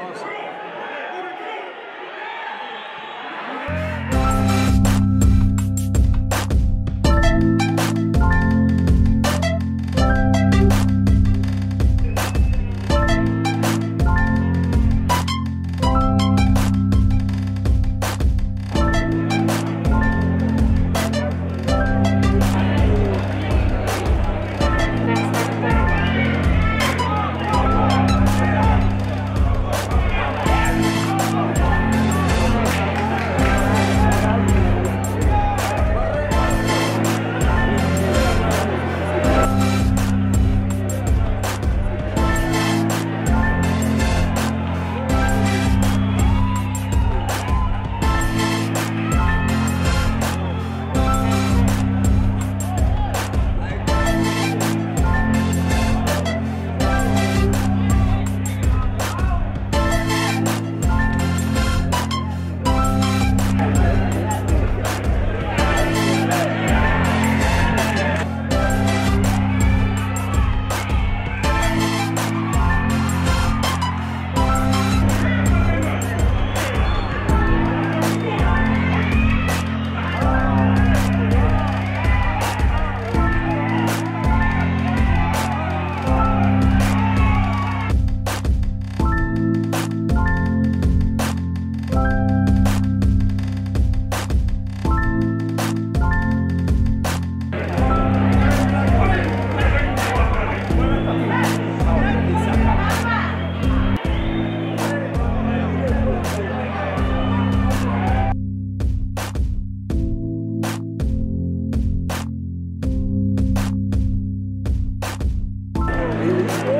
Nossa. Amen.